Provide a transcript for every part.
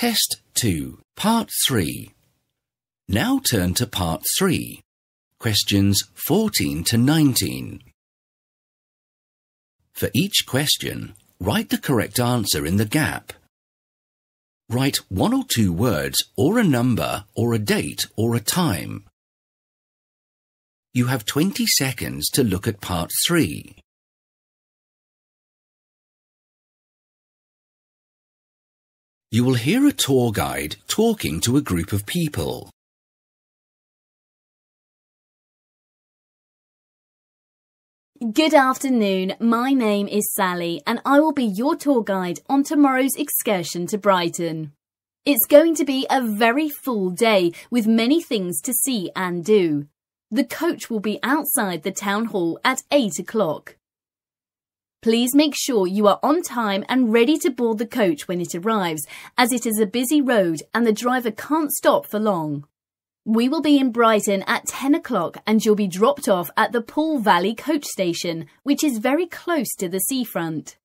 Test 2, Part 3. Now turn to Part 3, questions 14 to 19. For each question, write the correct answer in the gap. Write one or two words or a number or a date or a time. You have 20 seconds to look at Part 3. You will hear a tour guide talking to a group of people. Good afternoon. My name is Sally and I will be your tour guide on tomorrow's excursion to Brighton. It's going to be a very full day with many things to see and do. The coach will be outside the town hall at 8 o'clock. Please make sure you are on time and ready to board the coach when it arrives, as it is a busy road and the driver can't stop for long. We will be in Brighton at 10 o'clock and you'll be dropped off at the Pool Valley coach station, which is very close to the seafront.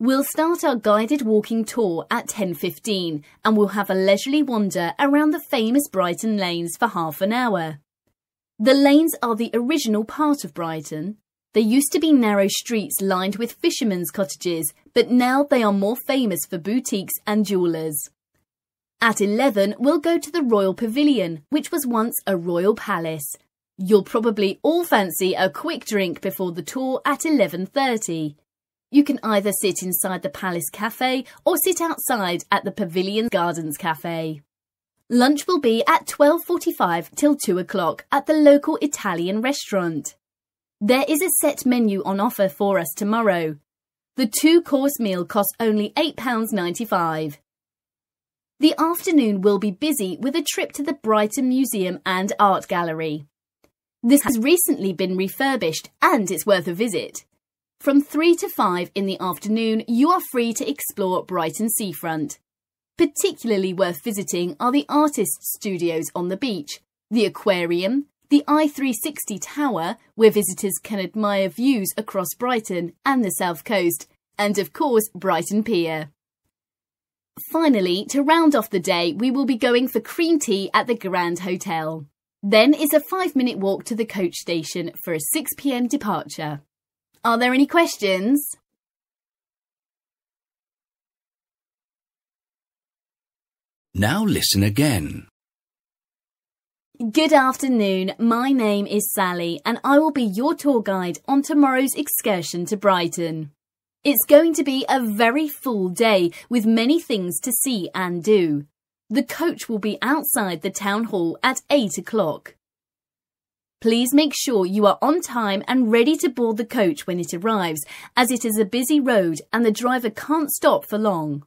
We'll start our guided walking tour at 10.15 and we'll have a leisurely wander around the famous Brighton lanes for half an hour. The lanes are the original part of Brighton, there used to be narrow streets lined with fishermen's cottages, but now they are more famous for boutiques and jewellers. At 11, we'll go to the Royal Pavilion, which was once a royal palace. You'll probably all fancy a quick drink before the tour at 11.30. You can either sit inside the Palace Cafe or sit outside at the Pavilion Gardens Cafe. Lunch will be at 12.45 till 2 o'clock at the local Italian restaurant. There is a set menu on offer for us tomorrow. The two-course meal costs only £8.95. The afternoon will be busy with a trip to the Brighton Museum and Art Gallery. This has recently been refurbished and it's worth a visit. From 3 to 5 in the afternoon, you are free to explore Brighton seafront. Particularly worth visiting are the artists' studios on the beach, the aquarium, the I360 Tower, where visitors can admire views across Brighton and the south coast, and of course Brighton Pier. Finally, to round off the day, we will be going for cream tea at the Grand Hotel. Then is a five minute walk to the coach station for a 6pm departure. Are there any questions? Now listen again. Good afternoon. My name is Sally and I will be your tour guide on tomorrow's excursion to Brighton. It's going to be a very full day with many things to see and do. The coach will be outside the town hall at 8 o'clock. Please make sure you are on time and ready to board the coach when it arrives, as it is a busy road and the driver can't stop for long.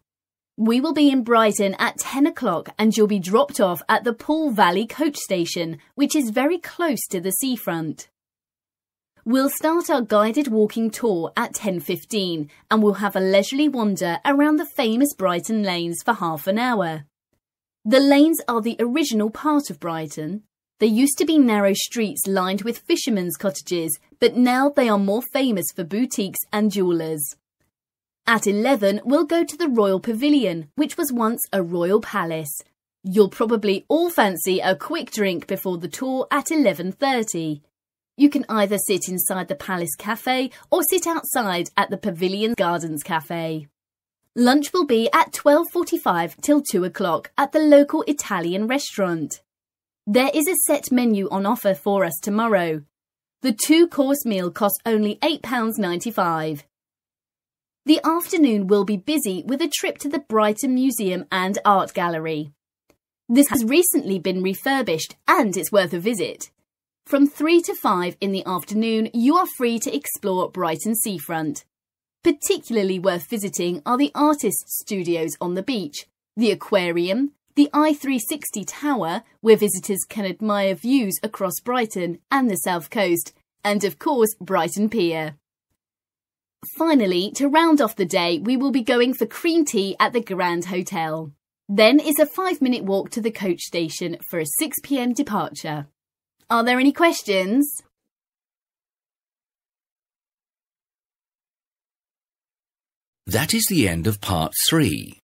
We will be in Brighton at 10 o'clock and you'll be dropped off at the Pool Valley coach station, which is very close to the seafront. We'll start our guided walking tour at 10.15 and we'll have a leisurely wander around the famous Brighton lanes for half an hour. The lanes are the original part of Brighton. They used to be narrow streets lined with fishermen's cottages, but now they are more famous for boutiques and jewellers. At 11, we'll go to the Royal Pavilion, which was once a royal palace. You'll probably all fancy a quick drink before the tour at 11.30. You can either sit inside the Palace Cafe or sit outside at the Pavilion Gardens Cafe. Lunch will be at 12.45 till 2 o'clock at the local Italian restaurant. There is a set menu on offer for us tomorrow. The two-course meal costs only £8.95. The afternoon will be busy with a trip to the Brighton Museum and Art Gallery. This has recently been refurbished and it's worth a visit. From 3 to 5 in the afternoon, you are free to explore Brighton seafront. Particularly worth visiting are the artists' studios on the beach, the aquarium, the I360 Tower, where visitors can admire views across Brighton and the south coast, and of course Brighton Pier. Finally, to round off the day, we will be going for cream tea at the Grand Hotel. Then is a five minute walk to the coach station for a 6pm departure. Are there any questions? That is the end of part three.